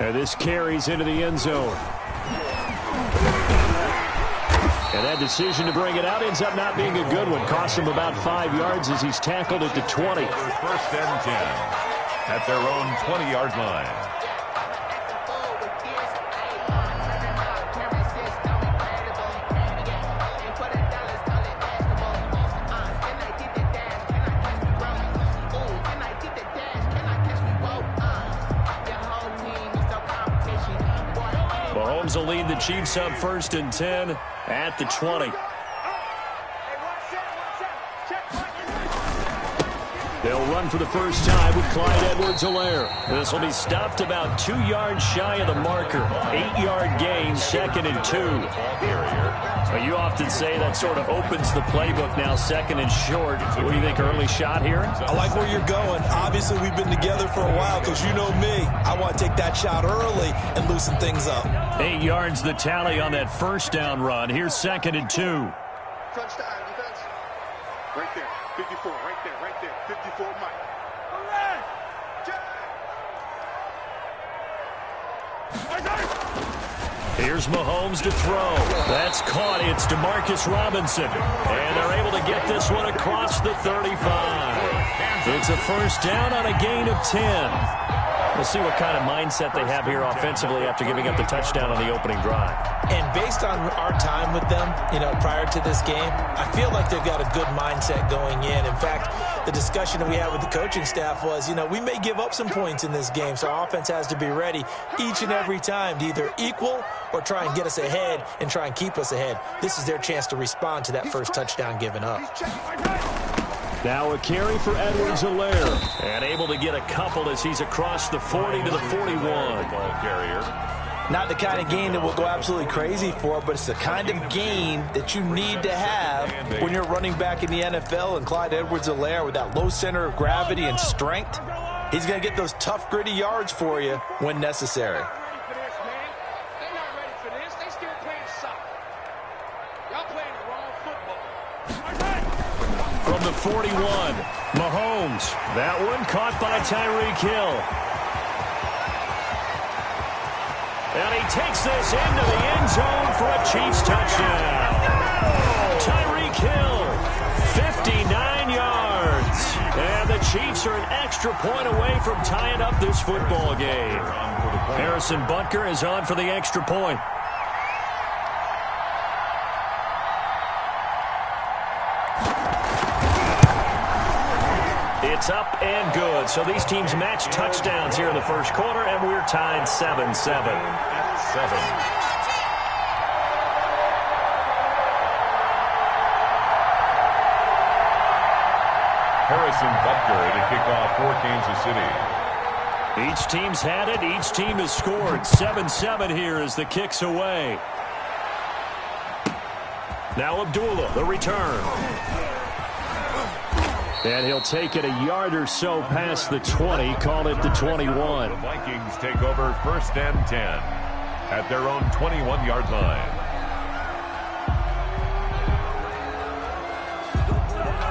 And this carries into the end zone. And that decision to bring it out ends up not being a good one. Cost him about five yards as he's tackled at the 20. First and 10 at their own 20-yard line. Chiefs up first and 10 at the 20. They'll run for the first time with Clyde Edwards-Helaire. This will be stopped about two yards shy of the marker. Eight-yard gain, second and two. Well, you often say that sort of opens the playbook now, second and short. What do you think, early shot here? I like where you're going. Obviously, we've been together for a while because you know me. I want to take that shot early and loosen things up. Eight yards the tally on that first down run. Here's second and two. Touchdown, defense. Right there. 54, right there, right there. 54, Mike. Here's Mahomes to throw. That's caught. It's Demarcus Robinson. And they're able to get this one across the 35. It's a first down on a gain of 10. We'll see what kind of mindset they have here offensively after giving up the touchdown on the opening drive. And based on our time with them, you know, prior to this game, I feel like they've got a good mindset going in. In fact, the discussion that we had with the coaching staff was, you know, we may give up some points in this game, so our offense has to be ready each and every time to either equal or try and get us ahead and try and keep us ahead. This is their chance to respond to that first touchdown given up. Now a carry for Edwards-Helaire. And able to get a couple as he's across the 40 to the 41. Ball carrier. Not the kind of game that we'll go absolutely crazy for, but it's the kind of game that you need to have when you're running back in the NFL and Clyde Edwards-Helaire with that low center of gravity and strength. He's going to get those tough, gritty yards for you when necessary. From the 41, Mahomes. That one caught by Tyreek Hill. And he takes this into the end zone for a Chiefs touchdown. Tyreek Hill, 59 yards. And the Chiefs are an extra point away from tying up this football game. Harrison Butker is on for the extra point. Up and good. So these teams match touchdowns here in the first quarter, and we're tied 7-7. Seven. Harrison Butker to kick off for Kansas City. Each team's had it. Each team has scored. 7-7 here as the kick's away. Now Abdullah, the return. And he'll take it a yard or so past the 20. Call it the 21. The Vikings take over first and 10 at their own 21-yard line.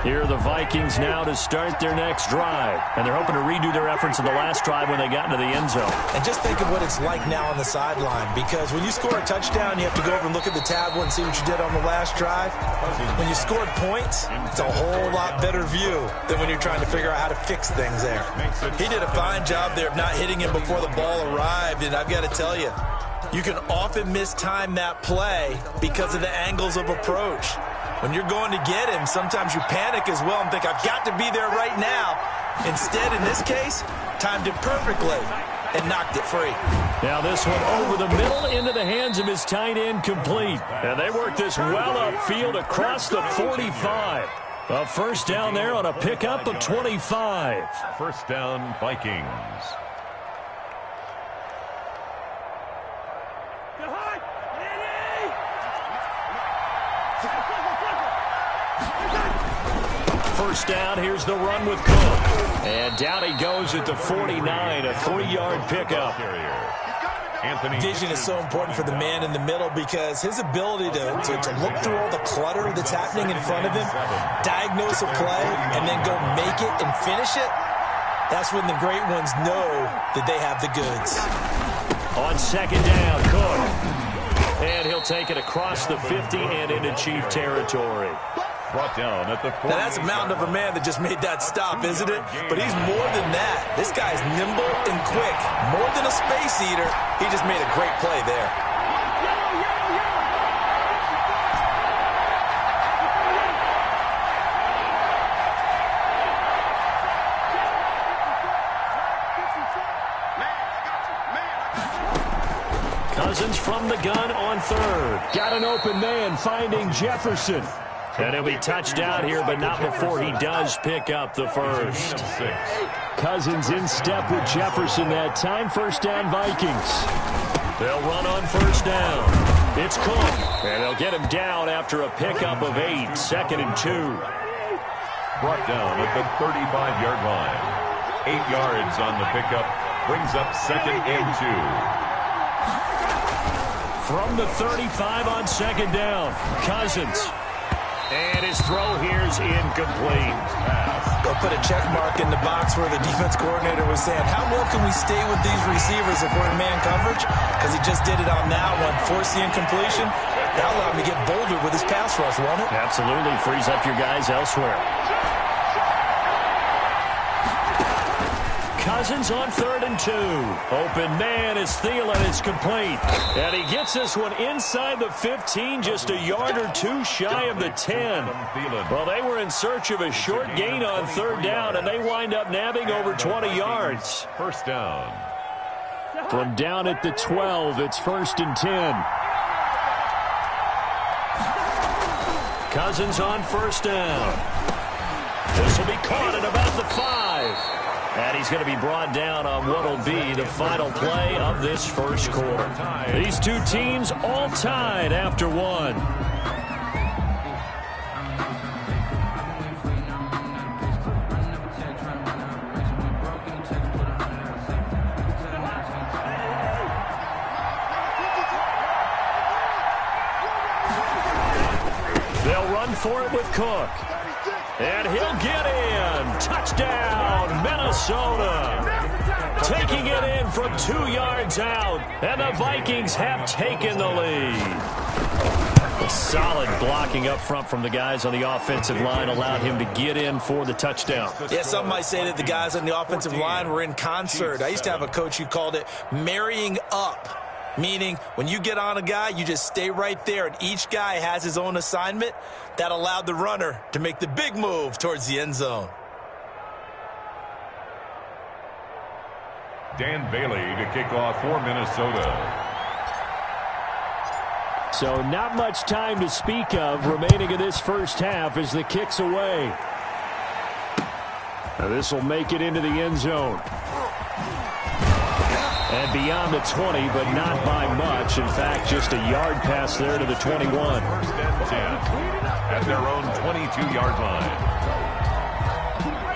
Here are the Vikings now to start their next drive. And they're hoping to redo their efforts in the last drive when they got into the end zone. And just think of what it's like now on the sideline because when you score a touchdown, you have to go over and look at the tablet and see what you did on the last drive. When you scored points, it's a whole lot better view than when you're trying to figure out how to fix things there. He did a fine job there of not hitting him before the ball arrived, and I've got to tell you, you can often mistime that play because of the angles of approach. When you're going to get him, sometimes you panic as well and think, I've got to be there right now. Instead, in this case, timed it perfectly and knocked it free. Now this one over the middle into the hands of his tight end complete. And they work this well upfield across the 45. A first down there on a pickup of 25. First down, Vikings. First down, here's the run with Cook. And down he goes at the 49, a three-yard pickup. Anthony Vision is so important for the man in the middle because his ability to, to, to look through all the clutter that's happening in front of him, diagnose a play, and then go make it and finish it, that's when the great ones know that they have the goods. On second down, Cook. And he'll take it across the 50 and into Chief territory. Brought down at the Now that's a mountain of a man that just made that stop, isn't it? But he's more than that. This guy's nimble and quick. More than a space eater. He just made a great play there. Cousins from the gun on third. Got an open man finding Jefferson. And he'll be touched touchdown here, but not before he does pick up the first. Cousins in step with Jefferson that time. First down Vikings. They'll run on first down. It's Cook. And they'll get him down after a pickup of eight. Second and two. Brought down at the 35-yard line. Eight yards on the pickup. Brings up second and two. From the 35 on second down. Cousins. And his throw here's incomplete. They'll put a check mark in the box where the defense coordinator was saying, how well can we stay with these receivers if we're in man coverage? Because he just did it on that one, forced the incompletion. That allowed him to get bolder with his pass rush, won't it? Absolutely frees up your guys elsewhere. Cousins on third and two. Open man is Thielen. It's complete. And he gets this one inside the 15, just a yard or two shy of the 10. Well, they were in search of a short gain on third down, and they wind up nabbing over 20 yards. First down. From down at the 12, it's first and 10. Cousins on first down. This will be caught at about the five. And he's going to be brought down on what will be the final play of this first quarter. These two teams all tied after one. They'll run for it with Cook. And he'll get in. Touchdown, Minnesota. Taking it in from two yards out. And the Vikings have taken the lead. Solid blocking up front from the guys on the offensive line allowed him to get in for the touchdown. Yeah, some might say that the guys on the offensive line were in concert. I used to have a coach who called it marrying up. Meaning, when you get on a guy, you just stay right there, and each guy has his own assignment. That allowed the runner to make the big move towards the end zone. Dan Bailey to kick off for Minnesota. So not much time to speak of remaining in this first half as the kick's away. Now this will make it into the end zone. And beyond the 20, but not by much. In fact, just a yard pass there to the 21. First and 10 at their own 22-yard line.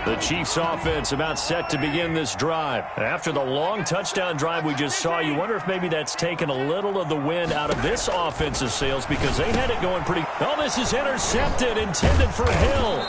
The Chiefs offense about set to begin this drive. After the long touchdown drive we just saw, you wonder if maybe that's taken a little of the wind out of this offensive sails because they had it going pretty. Oh, this is intercepted, intended for Hill.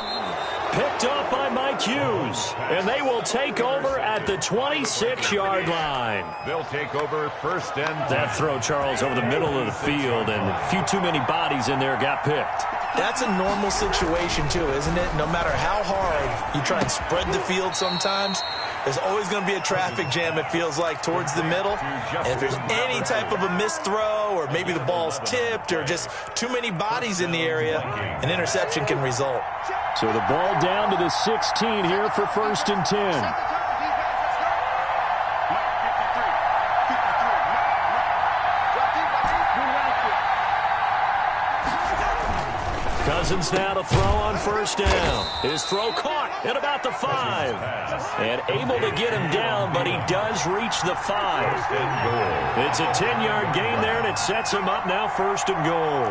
Picked up by Mike Hughes. And they will take over at the 26-yard line. They'll take over first and That throw, Charles, over the middle of the field, and a few too many bodies in there got picked. That's a normal situation, too, isn't it? No matter how hard you try and spread the field sometimes, there's always going to be a traffic jam, it feels like, towards the middle. And if there's any type of a missed throw or maybe the ball's tipped or just too many bodies in the area, an interception can result. So the ball down to the 16 here for first and 10. Cousins now to throw on first down. His throw caught at about the five. And able to get him down, but he does reach the five. It's a 10-yard gain there, and it sets him up now first and goal.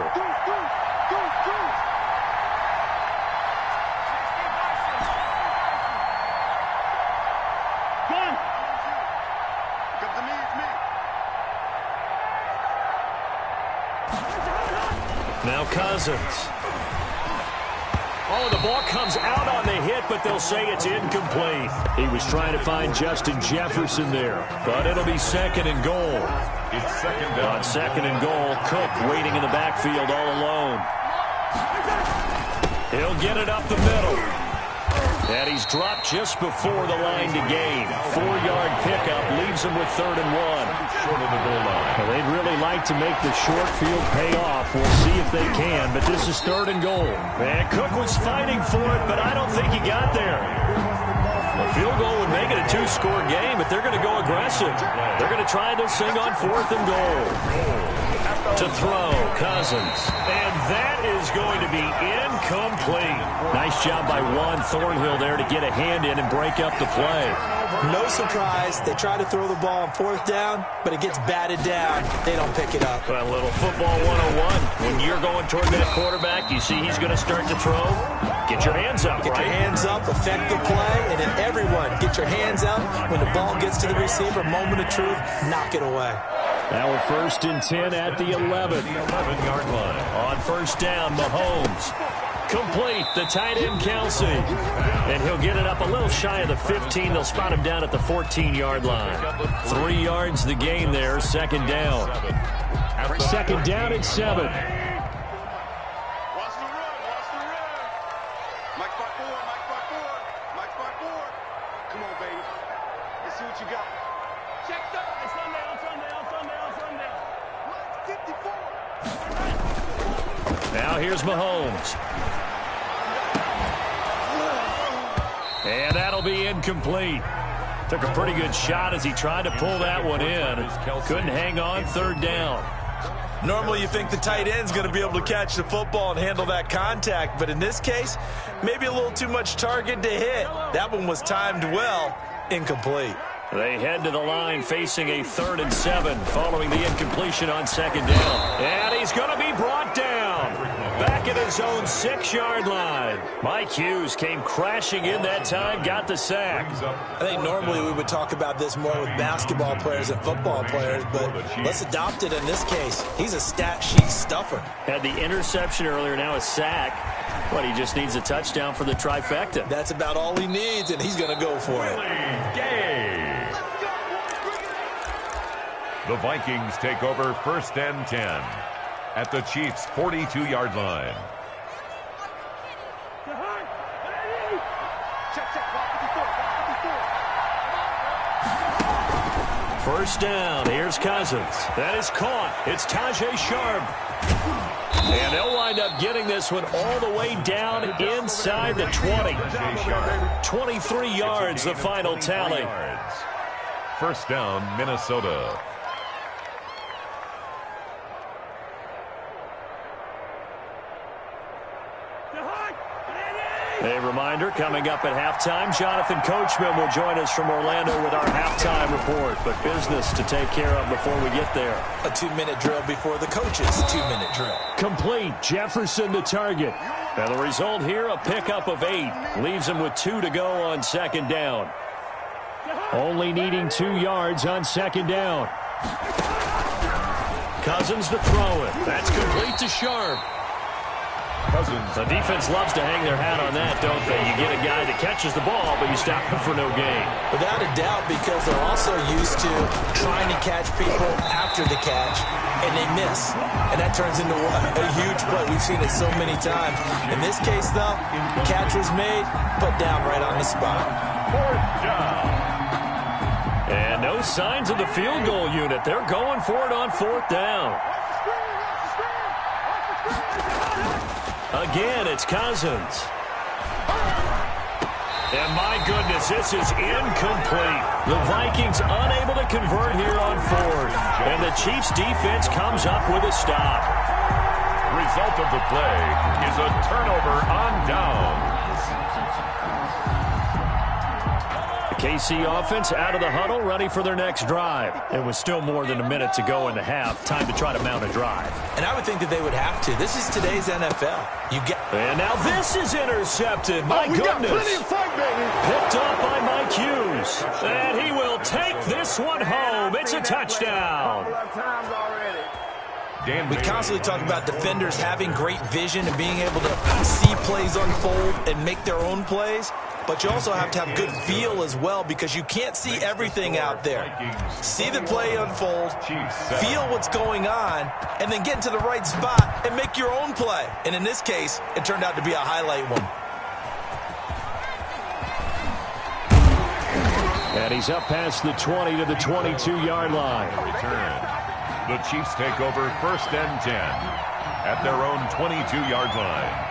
Cousins. Oh, the ball comes out on the hit, but they'll say it's incomplete. He was trying to find Justin Jefferson there, but it'll be second and goal. It's second down. On second and goal, Cook waiting in the backfield all alone. He'll get it up the middle. And he's dropped just before the line to gain. Four-yard pickup leaves him with third and one. Short of the goal line. Well, they'd really like to make the short field pay off. We'll see if they can, but this is third and goal. And Cook was fighting for it, but I don't think he got there. A field goal would make it a two-score game, but they're going to go aggressive. They're going to try this thing on fourth and goal. To throw, Cousins. And that is going to be incomplete. Nice job by Juan Thornhill there to get a hand in and break up the play. No surprise. They try to throw the ball on fourth down, but it gets batted down. They don't pick it up. A little football 101. When you're going toward that quarterback, you see he's going to start to throw. Get your hands up, Get right? your hands up, affect the play, and then everyone get your hands up. When the ball gets to the receiver, moment of truth, knock it away. Now we're first and 10 at the 11. 11-yard line. On first down, Mahomes. Complete, the tight end, Kelce. And he'll get it up a little shy of the 15. They'll spot him down at the 14-yard line. Three yards the game there, second down. Second down at seven. Watch the run. Watch the run. Mike spot four. Mike spot four. Mike spot four. Come on, baby. Let's see what you got. Check that. It's on down. It's on down. It's on down. It's on down. What? 54. Now here's Mahomes. And that'll be incomplete. Took a pretty good shot as he tried to pull that one in. Couldn't hang on, third down. Normally you think the tight end's going to be able to catch the football and handle that contact, but in this case, maybe a little too much target to hit. That one was timed well, incomplete. They head to the line facing a third and seven following the incompletion on second down. And he's going to be brought down. Back at his own six-yard line. Mike Hughes came crashing in that time, got the sack. I think normally we would talk about this more with basketball players and football players, but let's adopt it in this case. He's a stat sheet stuffer. Had the interception earlier, now a sack. But he just needs a touchdown for the trifecta. That's about all he needs, and he's going to go for it. The Vikings take over first and 10 at the Chiefs' 42-yard line. Check, check. Block 54. Block 54. First down. Here's Cousins. That is caught. It's Tajae Sharpe. And they'll wind up getting this one all the way down inside the 20. 23 yards, the final tally. First down, Minnesota. A reminder, coming up at halftime, Jonathan Coachman will join us from Orlando with our halftime report. But business to take care of before we get there. A two-minute drill before the coaches. two-minute drill. Complete. Jefferson to target. And the result here, a pickup of eight. Leaves him with two to go on second down. Only needing two yards on second down. Cousins to throw it. That's complete to Sharpe. Cousins The defense loves to hang their hat on that, don't they? You get a guy that catches the ball, but you stop him for no gain. Without a doubt, because they're also used to trying to catch people after the catch, and they miss. And that turns into a, a huge play. We've seen it so many times. In this case, though, catch was made, put down right on the spot. fourth down. And no signs of the field goal unit. They're going for it on fourth down. Again, it's Cousins. And my goodness, this is incomplete. The Vikings unable to convert here on fourth. And the Chiefs defense comes up with a stop. Result of the play is a turnover on down. KC offense out of the huddle, ready for their next drive. It was still more than a minute to go in the half. Time to try to mount a drive. And I would think that they would have to. This is today's NFL. You get And now this is intercepted. Oh, My we got goodness. plenty of fight, baby. Picked up by Mike Hughes. And he will take this one home. It's a touchdown. Dan We constantly talk about defenders having great vision and being able to see plays unfold and make their own plays. But you also have to have good feel as well because you can't see everything out there. See the play unfold, feel what's going on, and then get into the right spot and make your own play. And in this case, it turned out to be a highlight one. And he's up past the 20 to the 22-yard line. Return. The Chiefs take over first and 10 at their own 22-yard line.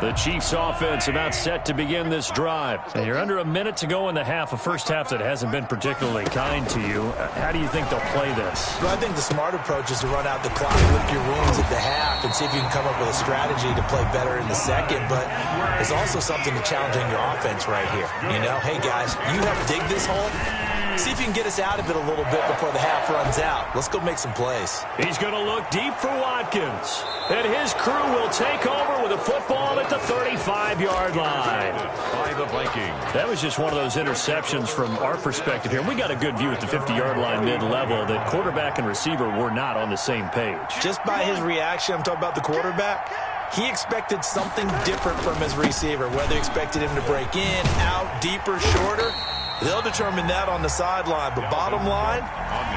The Chiefs offense about set to begin this drive. And you're under a minute to go in the half, a first half that hasn't been particularly kind to you. Uh, How do you think they'll play this? Well, I think the smart approach is to run out the clock, lick your wounds at the half, and see if you can come up with a strategy to play better in the second. But there's also something to challenging your offense right here. You know, hey guys, you help dig this hole. See if you can get us out of it a little bit before the half runs out. Let's go make some plays. He's going to look deep for Watkins. And his crew will take over with a football at the 35-yard line. By the Vikings. That was just one of those interceptions from our perspective here. We got a good view at the 50-yard line mid-level that quarterback and receiver were not on the same page. Just by his reaction, I'm talking about the quarterback, he expected something different from his receiver, whether he expected him to break in, out, deeper, shorter. They'll determine that on the sideline. But bottom line,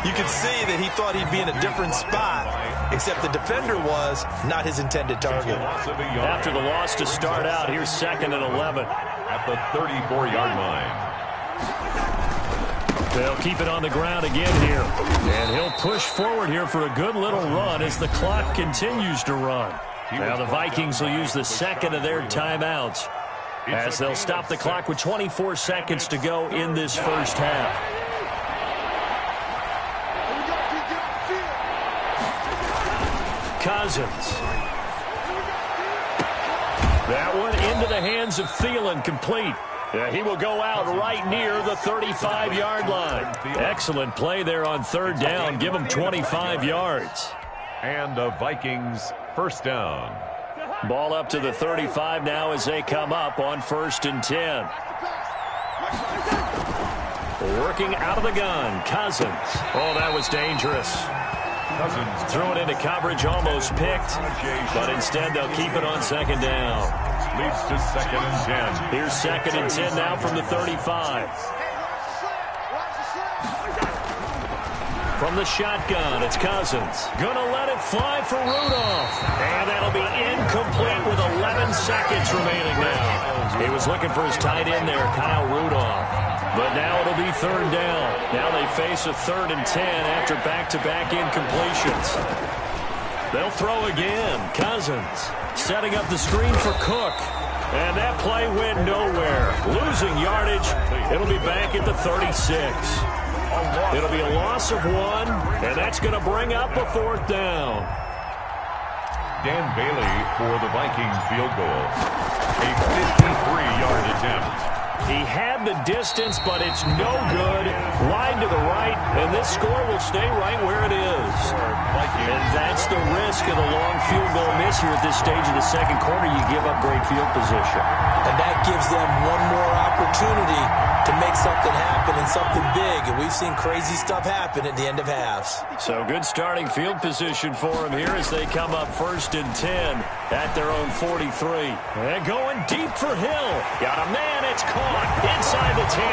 you can see that he thought he'd be in a different spot, except the defender was not his intended target. Loss of a yard After the loss to start out, here's second and 11. at the 34-yard line. They'll keep it on the ground again here. And he'll push forward here for a good little run as the clock continues to run. Now the Vikings will use the second of their timeouts as they'll stop the clock with 24 seconds to go in this first half. Cousins. That one into the hands of Thielen, complete. Yeah, he will go out right near the 35-yard line. Excellent play there on third down. Give him 25 yards. And the Vikings first down. Ball up to the 35 now as they come up on first and 10. Working out of the gun, Cousins. Oh, that was dangerous. Cousins Threw it into coverage, almost picked. But instead, they'll keep it on second down. leads to second and 10. Here's second and 10 now from the 35. From the shotgun, it's Cousins. Gonna let it fly for Rudolph. And that'll be incomplete with 11 seconds remaining now. He was looking for his tight end there, Kyle Rudolph. But now it'll be third down. Now they face a third and 10 after back-to-back incompletions. They'll throw again. Cousins setting up the screen for Cook. And that play went nowhere. Losing yardage. It'll be back at the 36. It'll be a loss of one, and that's going to bring up a fourth down. Dan Bailey for the Viking field goal. A 53-yard attempt. He had the distance, but it's no good. Wide to the right, and this score will stay right where it is. And that's the risk of the long field goal miss here at this stage of the second quarter. You give up great field position. And that gives them one more opportunity to make something happen and something big. And we've seen crazy stuff happen at the end of halves. So good starting field position for them here as they come up first and 10 at their own 43. And going deep for Hill. Got a man, it's caught inside the 10.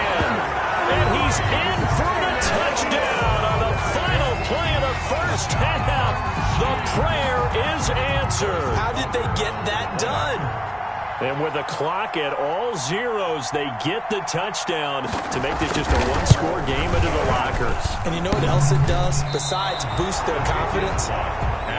And he's in for the touchdown on the final play of the first half. The prayer is answered. How did they get that done? And with the clock at all zeros, they get the touchdown to make this just a one-score game into the lockers. And you know what else it does? Besides boost their confidence,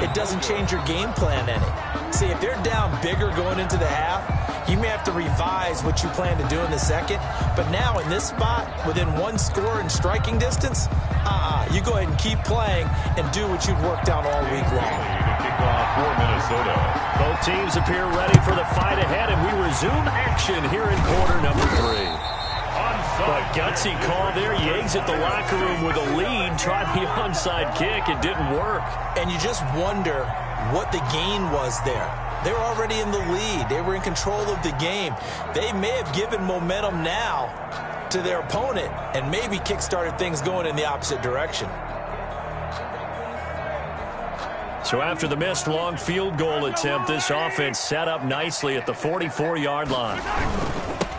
it doesn't change your game plan any. See, if they're down bigger going into the half, you may have to revise what you plan to do in the second. But now in this spot, within one score and striking distance, uh-uh, you go ahead and keep playing and do what you've worked out all week long. To kick off for Minnesota. Both teams appear ready for the fight ahead, and we resume action here in quarter number three. But gutsy call there. Yates at the locker room with a lead. Tried the onside kick. It didn't work. And you just wonder what the gain was there. They were already in the lead. They were in control of the game. They may have given momentum now to their opponent and maybe kick-started things going in the opposite direction. So after the missed long field goal attempt, this offense set up nicely at the 44-yard line.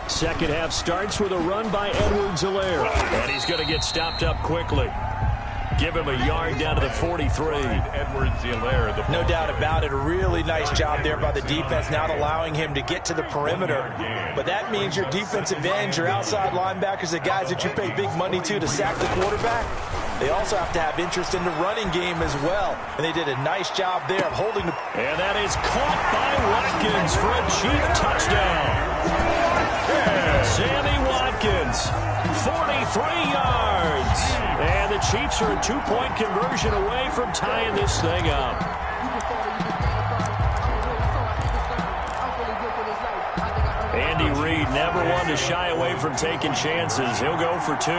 Second half starts with a run by Edwards-Helaire. And he's going to get stopped up quickly. Give him a yard down to the 43. Edwards-Helaire. No doubt about it. A really nice job there by the defense, not allowing him to get to the perimeter. But that means your defensive ends, your outside linebackers, the guys that you pay big money to to sack the quarterback, they also have to have interest in the running game as well. And they did a nice job there of holding the... And that is caught by Watkins for a Chief touchdown. Watkins, 43 yards. And the Chiefs are a two-point conversion away from tying this thing up. Andy Reid never one to shy away from taking chances. He'll go for two.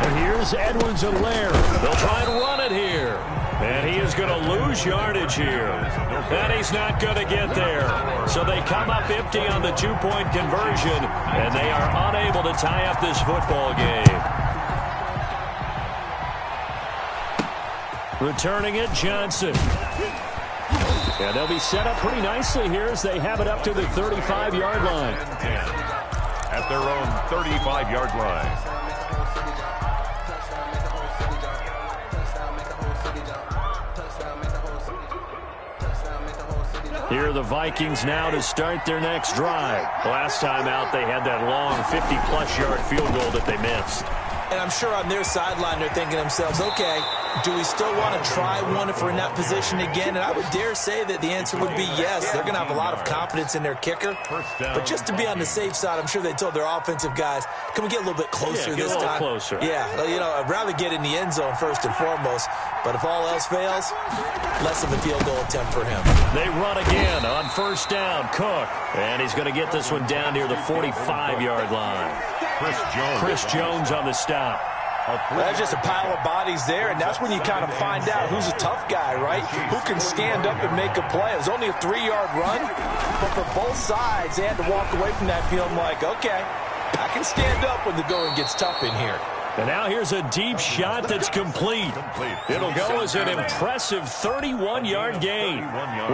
And here's Edwards-Helaire. They'll try and run it here. And he is going to lose yardage here. And he's not going to get there. So they come up empty on the two-point conversion, and they are unable to tie up this football game. Returning it, Johnson. And they'll be set up pretty nicely here as they have it up to the 35-yard line. At their own 35-yard line. Here are the Vikings now to start their next drive. Last time out, they had that long 50-plus yard field goal that they missed. And I'm sure on their sideline they're thinking to themselves, okay, do we still want to try one if we're in that position again? And I would dare say that the answer would be yes. They're going to have a lot of confidence in their kicker. But just to be on the safe side, I'm sure they told their offensive guys, can we get a little bit closer yeah, this time? closer. Yeah, you know, I'd rather get in the end zone first and foremost. But if all else fails, less of a field goal attempt for him. They run again on first down. Cook. And he's going to get this one down near the 45-yard line. Chris Jones. Chris Jones on the stop. That's just a pile of bodies there, and that's when you kind of find out who's a tough guy, right? Who can stand up and make a play. It was only a three-yard run, but for both sides, they had to walk away from that feeling like, okay, I can stand up when the going gets tough in here. And now here's a deep shot that's complete. It'll go as an impressive 31-yard gain.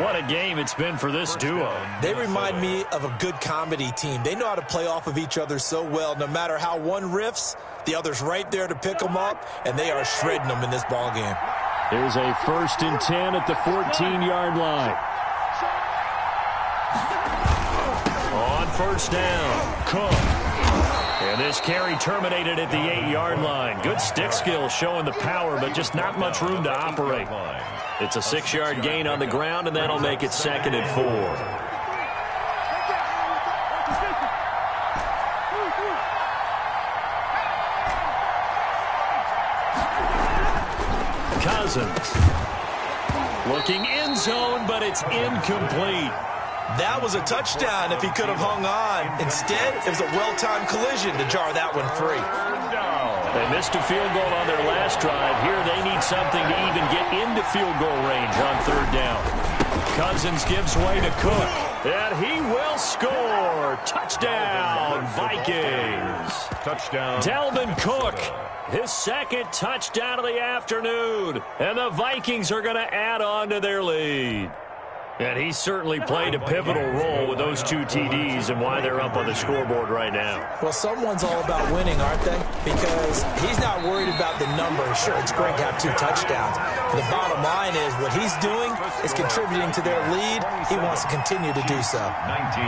What a game it's been for this duo. They remind me of a good comedy team. They know how to play off of each other so well. No matter how one riffs, the other's right there to pick them up, and they are shredding them in this ball game. There's a first and 10 at the 14-yard line. On first down, Cook. And this carry terminated at the eight-yard line. Good stick skill showing the power, but just not much room to operate. It's a six-yard gain on the ground, and that'll make it second and four. Cousins. Looking end zone, but it's incomplete. That was a touchdown if he could have hung on. Instead, it was a well-timed collision to jar that one free. They missed a field goal on their last drive. Here they need something to even get into field goal range on third down. Cousins gives way to Cook. And he will score. Touchdown, Vikings. Touchdown. Dalvin Cook. His second touchdown of the afternoon. And the Vikings are going to add on to their lead. And he certainly played a pivotal role with those two TDs and why they're up on the scoreboard right now. Well, someone's all about winning, aren't they? Because he's not worried about the number. Sure, it's great to have two touchdowns. But the bottom line is what he's doing is contributing to their lead. He wants to continue to do so. 19.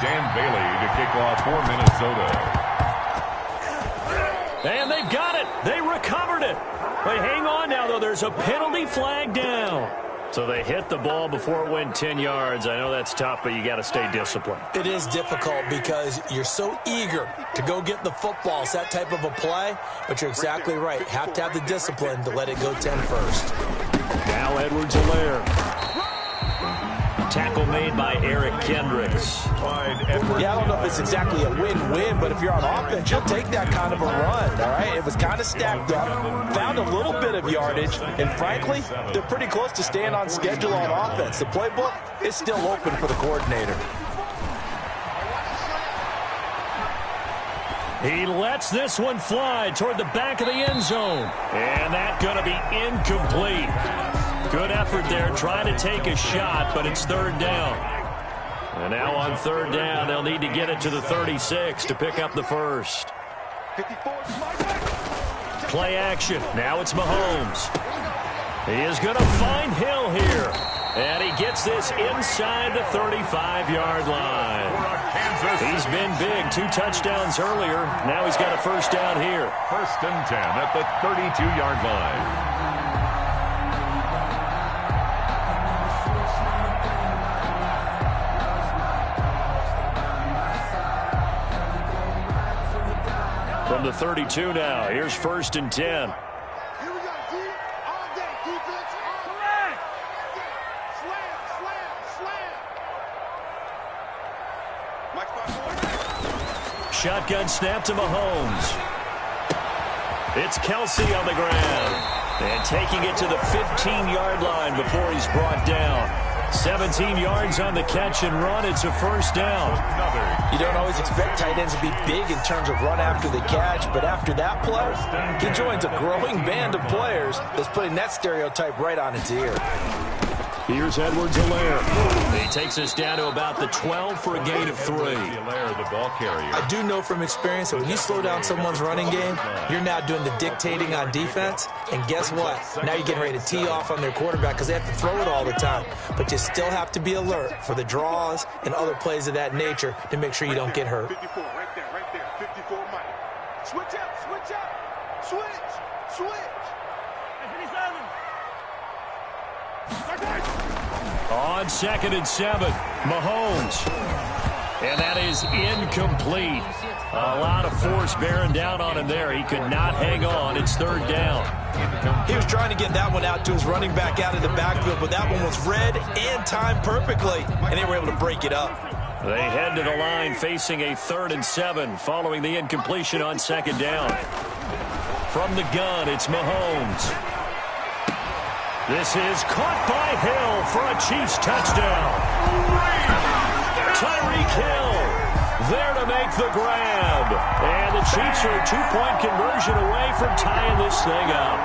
Dan Bailey to kick off for Minnesota. And they've got it. They recovered it. But hang on now, though. There's a penalty flag down. So they hit the ball before it went 10 yards. I know that's tough, but you got to stay disciplined. It is difficult because you're so eager to go get the football. It's that type of a play, but you're exactly right. Have to have the discipline to let it go 10 first. Now Edwards-Helaire. Tackle made by Eric Kendricks. Yeah, I don't know if it's exactly a win-win, but if you're on offense, you'll take that kind of a run, all right? It was kind of stacked up, found a little bit of yardage, and frankly, they're pretty close to staying on schedule on offense. The playbook is still open for the coordinator. He lets this one fly toward the back of the end zone. And that's going to be incomplete. Good effort there trying to take a shot, but it's third down. And now on third down, they'll need to get it to the 36 to pick up the first. Play action. Now it's Mahomes. He is going to find Hill here. And he gets this inside the 35-yard line. He's been big. Two touchdowns earlier. Now he's got a first down here. First and 10 at the 32-yard line. From the 32 now, here's first and 10. Shotgun snap to Mahomes. It's Kelce on the ground. And taking it to the 15-yard line before he's brought down. 17 yards on the catch and run. It's a first down. You don't always expect tight ends to be big in terms of run after the catch, but after that play, he joins a growing band of players that's putting that stereotype right on its ear. Here's Edwards-Helaire. He takes us down to about the 12 for a gain of three. the ball carrier. I do know from experience that when you slow down someone's running game, you're now doing the dictating on defense. And guess what? Now you're getting ready to tee off on their quarterback because they have to throw it all the time. But you still have to be alert for the draws and other plays of that nature to make sure you don't get hurt. 54, right there, right there. 54, Mike. Switch up, switch up. Switch, switch. On second and seven, Mahomes. And that is incomplete. A lot of force bearing down on him there. He could not hang on. It's third down. He was trying to get that one out to his running back out of the backfield, but that one was read and timed perfectly, and they were able to break it up. They head to the line facing a third and seven following the incompletion on second down. From the gun, it's Mahomes. This is caught by Hill for a Chiefs touchdown. Tyreek Hill there to make the grab. And the Chiefs are a two-point conversion away from tying this thing up.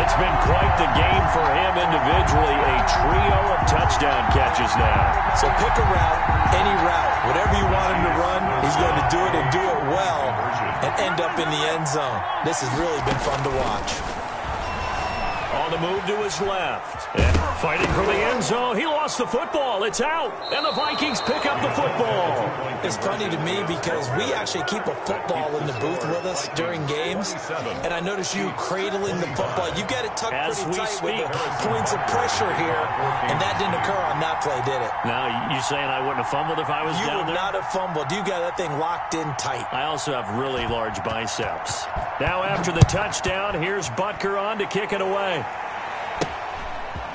It's been quite the game for him individually. A trio of touchdown catches now. So pick a route, any route. Whatever you want him to run, he's going to do it and do it well and end up in the end zone. This has really been fun to watch. On the move to his left. And fighting for the end zone. He lost the football. It's out. And the Vikings pick up the football. It's funny to me because we actually keep a football in the booth with us during games. And I notice you cradling the football. You got it tucked As pretty tight speak. with the points of pressure here. And that didn't occur on that play, did it? Now, you saying I wouldn't have fumbled if I was You down would not have fumbled. You got that thing locked in tight. I also have really large biceps. Now after the touchdown, here's Butker on to kick it away.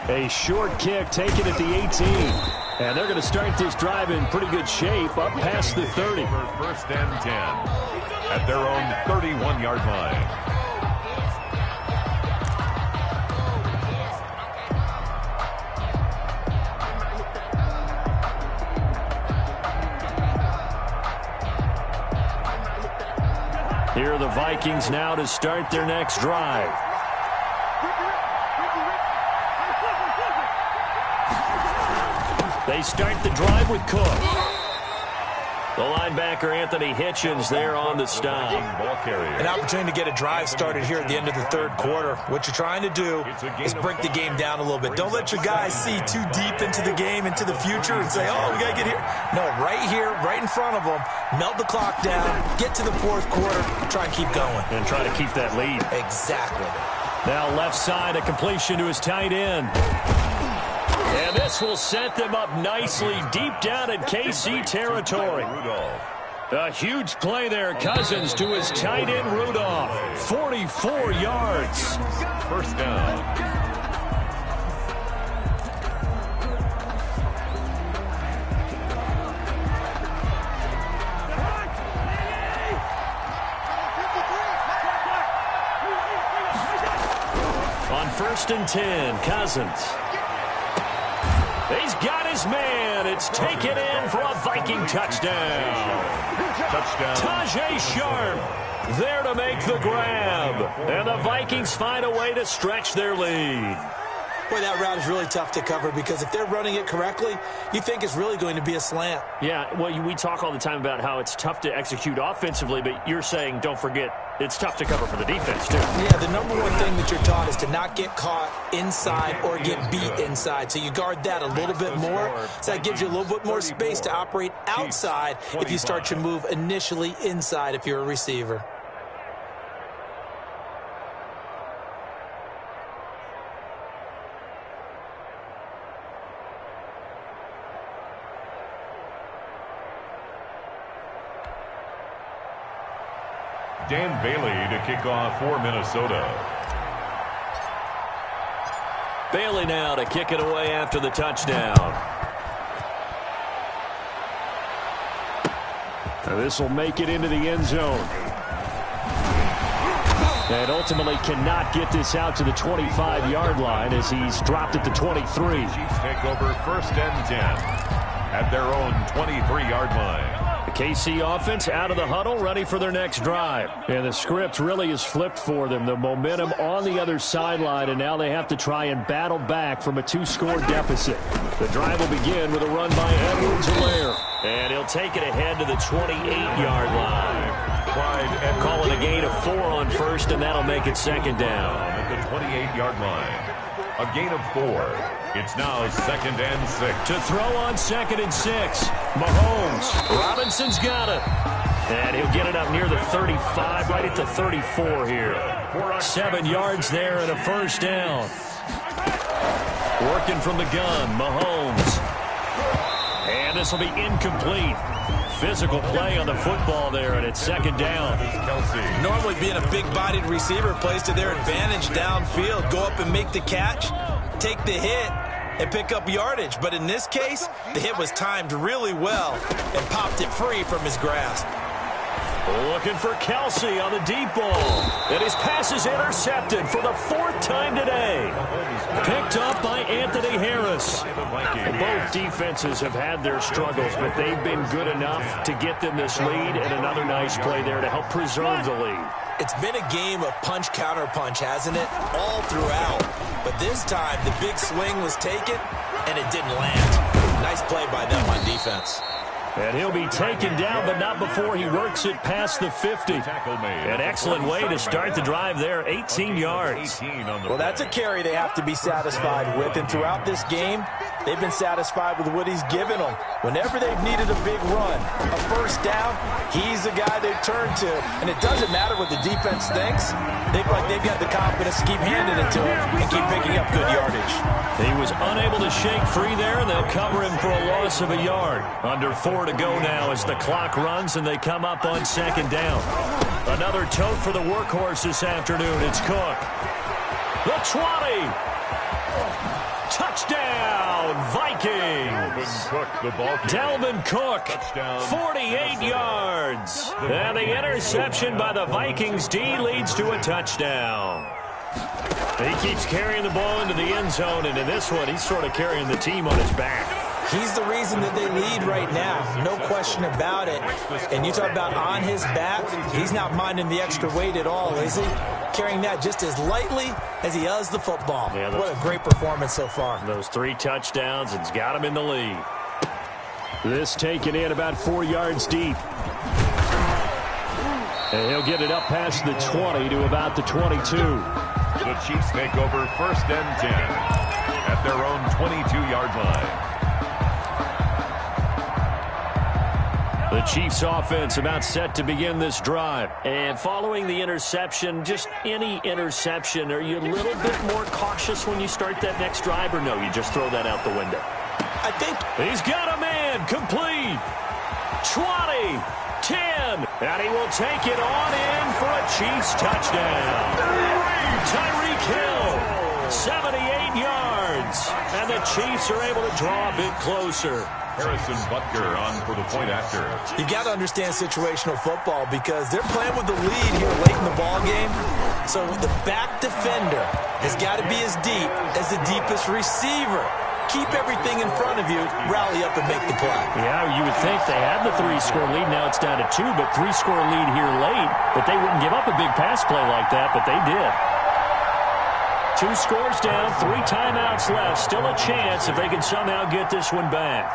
A short kick taken at the 18. And they're going to start this drive in pretty good shape up past the 30. First and 10 at their own 31-yard line. Here are the Vikings now to start their next drive. They start the drive with Cook. The linebacker, Anthony Hitchens, there on the stop. An opportunity to get a drive started here at the end of the third quarter. What you're trying to do is break the game down a little bit. Don't let your guys see too deep into the game, into the future, and say, oh, we got to get here. No, right here, right in front of them, melt the clock down, get to the fourth quarter, try and keep going. And try to keep that lead. Exactly. Now left side, a completion to his tight end. And this will set them up nicely deep down in KC territory. A huge play there. Cousins to his tight end, Rudolph. 44 yards. First down. first and 10, Cousins. He's got his man. It's taken in for a Viking touchdown. Touchdown. Tajae Sharpe there to make the grab. And the Vikings find a way to stretch their lead. Boy, that route is really tough to cover because if they're running it correctly, you think it's really going to be a slant. Yeah, well, we talk all the time about how it's tough to execute offensively, but you're saying, don't forget, it's tough to cover for the defense, too. Yeah, the number one thing that you're taught is to not get caught inside or get beat inside. So you guard that a little bit more. So that gives you a little bit more space to operate outside if you start your move initially inside if you're a receiver. Dan Bailey to kick off for Minnesota. Bailey now to kick it away after the touchdown. This will make it into the end zone. And ultimately cannot get this out to the 25-yard line as he's dropped at the 23. Chiefs take over first and 10 at their own 23-yard line. KC offense out of the huddle, ready for their next drive. And the script really is flipped for them. The momentum on the other sideline, and now they have to try and battle back from a two-score deficit. The drive will begin with a run by Edwards-Helaire. And he'll take it ahead to the 28-yard line. Call it a gain of four on first, and that'll make it second down. at the 28-yard line. A gain of four. It's now second and six. To throw on second and six. Mahomes. Robinson's got it. And he'll get it up near the 35, right at the 34 here. Seven yards there and a first down. Working from the gun, Mahomes. And this will be incomplete. Physical play on the football there, and it's second down. Normally being a big-bodied receiver plays to their advantage downfield. Go up and make the catch, take the hit, and pick up yardage. But in this case, the hit was timed really well and popped it free from his grasp. Looking for Kelce on the deep ball. And his pass is intercepted for the fourth time today. Picked up by Anthony Harris. Both defenses have had their struggles, but they've been good enough to get them this lead, and another nice play there to help preserve the lead. It's been a game of punch-counter-punch, hasn't it? All throughout. But this time, the big swing was taken, and it didn't land. Nice play by them on defense. And he'll be taken down, but not before he works it past the 50. An excellent way to start the drive there, 18 yards. 18 on the Well, that's a carry they have to be satisfied with. And throughout this game, they've been satisfied with what he's given them. Whenever they've needed a big run, a first down, he's the guy they've turned to. And it doesn't matter what the defense thinks. They've like they've got the confidence to keep handing it to him and keep picking up good yardage. He was unable to shake free there, and they'll cover him for a loss of a yard. Under four to go now as the clock runs, and they come up on second down. Another tote for the workhorse this afternoon. It's Cook. The 20. Touchdown, Vikings. Dalvin Cook, 48 yards. And the interception by the Vikings D leads to a touchdown. He keeps carrying the ball into the end zone, and in this one, he's sort of carrying the team on his back. He's the reason that they lead right now. No question about it. And you talk about on his back, he's not minding the extra weight at all, is he? Carrying that just as lightly as he does the football. Yeah, those- what a great performance so far. Those three touchdowns, it's got him in the lead. This taken in about four yards deep. And he'll get it up past the 20 to about the 22. The Chiefs take over first and 10 at their own 22-yard line. The Chiefs offense about set to begin this drive. And following the interception, just any interception, are you a little bit more cautious when you start that next drive or no? You just throw that out the window. I think He's got a man complete. 20, 10, and he will take it on in for a Chiefs touchdown. Tyreek Hill, 78 yards, and the Chiefs are able to draw a bit closer. Harrison Butker on for the point after. you got to understand situational football because they're playing with the lead here late in the ball game. So the back defender has got to be as deep as the deepest receiver. Keep everything in front of you, rally up and make the play. Yeah, you would think they had the three-score lead. Now it's down to two, but three-score lead here late. But they wouldn't give up a big pass play like that, but they did. Two scores down, three timeouts left. Still a chance if they can somehow get this one back.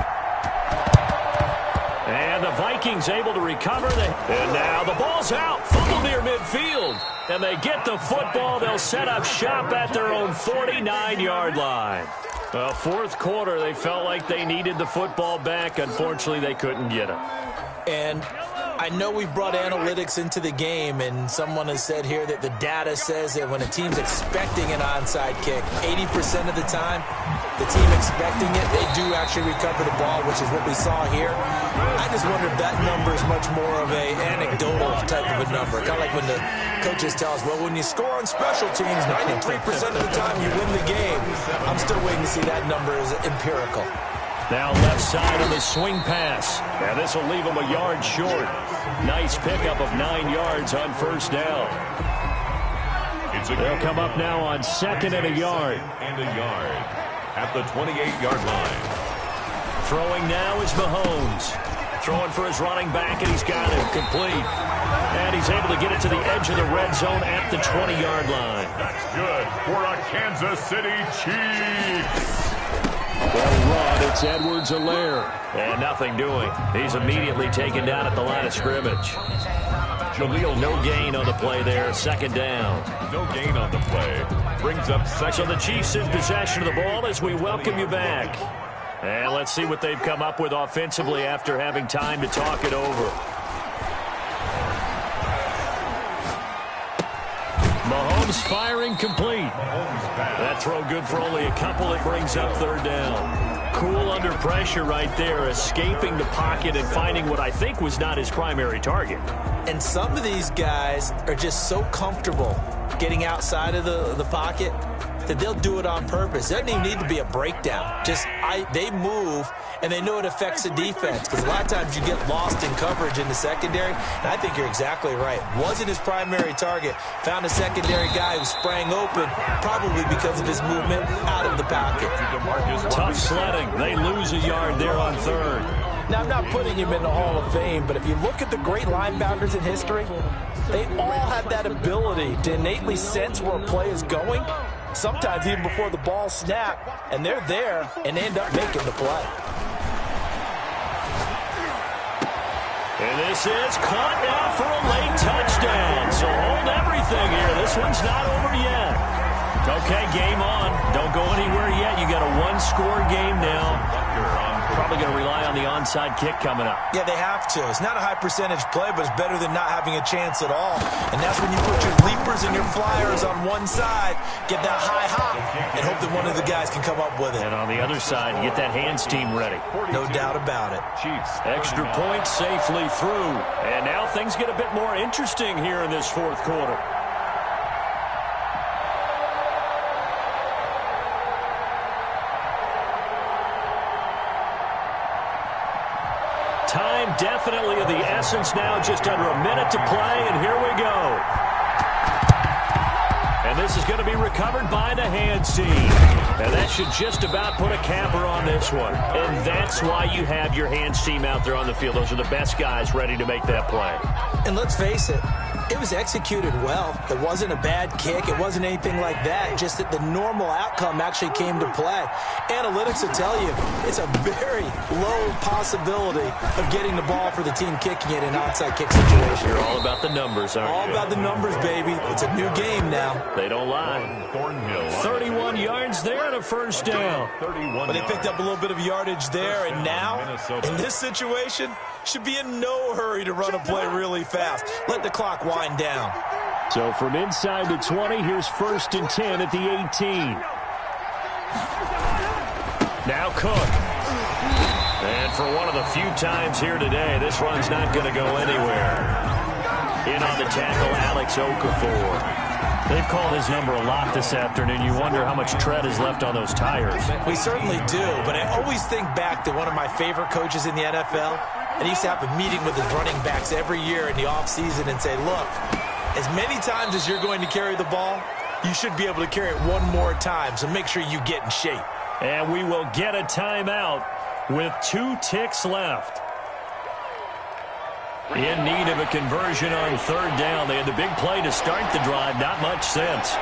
And the Vikings able to recover. And now the ball's out. Fumble near midfield. And they get the football. They'll set up shop at their own 49-yard line. Well, fourth quarter, they felt like they needed the football back. Unfortunately, they couldn't get it. And I know we've brought analytics into the game, and someone has said here that the data says that when a team's expecting an onside kick, 80% of the time, the team expecting it, they do actually recover the ball, which is what we saw here. I just wonder if that number is much more of a anecdotal type of a number. Kind of like when the coaches tell us, well, when you score on special teams, 93% of the time you win the game. I'm still waiting to see that number is empirical. Now left side on the swing pass. And this will leave him a yard short. Nice pickup of nine yards on first down. They'll come up now on second and a yard. And a yard at the 28-yard line. Throwing now is Mahomes. Throwing for his running back, and he's got it complete. And he's able to get it to the edge of the red zone at the 20-yard line. That's good for a Kansas City Chiefs. They'll run. It's Edwards-Helaire. And nothing doing. He's immediately taken down at the line of scrimmage. Jaleel, no gain on the play there. Second down. No gain on the play. Brings up second. So the Chiefs in possession of the ball as we welcome you back. And let's see what they've come up with offensively after having time to talk it over. Mahomes firing complete. That throw good for only a couple. It brings up third down. Cool under pressure right there, escaping the pocket and finding what I think was not his primary target. And some of these guys are just so comfortable getting outside of the, the pocket that they'll do it on purpose. It doesn't even need to be a breakdown. Just I, they move, and they know it affects the defense because a lot of times you get lost in coverage in the secondary, and I think you're exactly right. Wasn't his primary target. Found a secondary guy who sprang open, probably because of his movement out of the pocket. Tough sledding. They lose a yard there on third. Now, I'm not putting him in the Hall of Fame, but if you look at the great linebackers in history, they all have that ability to innately sense where a play is going sometimes even before the ball snap, and they're there and end up making the play. And this is caught now for a late touchdown. So hold everything here. This one's not over yet. Okay, game on. Don't go anywhere yet. You got a one-score game now probably going to rely on the onside kick coming up. Yeah, they have to. It's not a high percentage play, but it's better than not having a chance at all. And that's when you put your leapers and your flyers on one side, get that high hop, and hope that one of the guys can come up with it. And on the other side, get that hands team ready. No doubt about it. Chiefs. Extra point safely through. And now things get a bit more interesting here in this fourth quarter. Definitely of the essence now, just under a minute to play, and here we go. And this is going to be recovered by the hands team. And that should just about put a capper on this one. And that's why you have your hands team out there on the field. Those are the best guys ready to make that play. And let's face it, it was executed well. It wasn't a bad kick. It wasn't anything like that. Just that the normal outcome actually came to play. Analytics will tell you it's a very low possibility of getting the ball for the team kicking it in an onside kick situation. You're all about the numbers, aren't all you? All about the numbers, baby. It's a new game now. They don't lie. 31 yards there and a first down. 31 But they picked up a little bit of yardage there, and now, in this situation, should be in no hurry to run a play really fast. Let the clock wind down. So from inside the 20, here's first and 10 at the 18. Now Cook. And for one of the few times here today, this run's not going to go anywhere. In on the tackle, Alex Okafor. They've called his number a lot this afternoon. You wonder how much tread is left on those tires. We certainly do, but I always think back to one of my favorite coaches in the NFL, and he used to have a meeting with his running backs every year in the offseason and say, look, as many times as you're going to carry the ball, you should be able to carry it one more time, so make sure you get in shape. And we will get a timeout with two ticks left. In need of a conversion on third down. They had the big play to start the drive. Not much sense.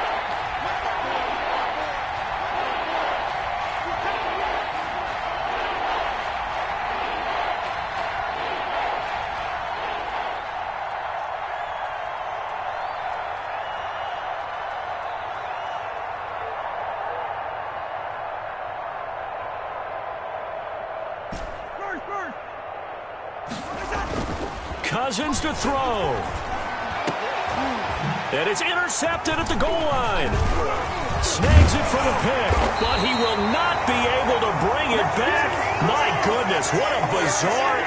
Ending.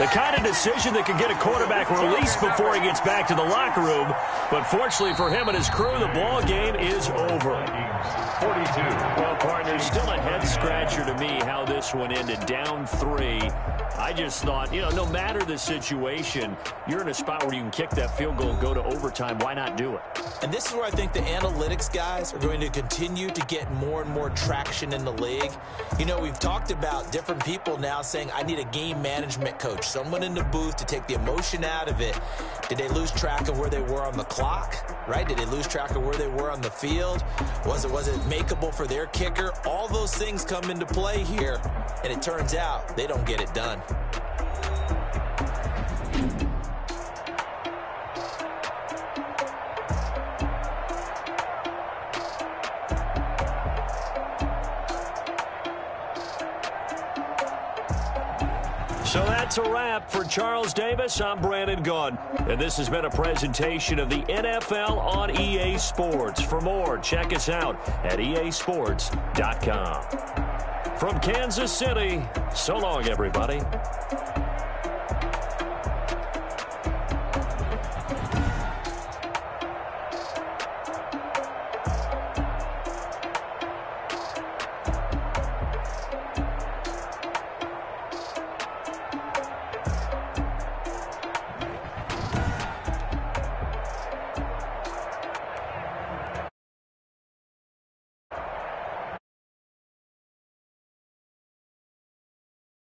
The kind of decision that could get a quarterback released before he gets back to the locker room. But fortunately for him and his crew, the ball game is over. 42. Well, partner, still a head-scratcher to me how this one ended. Down three. I just thought, you know, no matter the situation, you're in a spot where you can kick that field goal and go to overtime. Why not do it? And this is where I think the analytics guys are going to continue to get more and more traction in the league. You know, we've talked about different people now saying, I need a game management coach, someone in the booth to take the emotion out of it. Did they lose track of where they were on the clock, right? Did they lose track of where they were on the field? Was it, was it makeable for their kicker? All those things come into play here, and it turns out they don't get it done. That's a wrap for Charles Davis. I'm Brandon Gunn. And this has been a presentation of the NFL on EA Sports. For more, check us out at easports.com. From Kansas City, so long, everybody.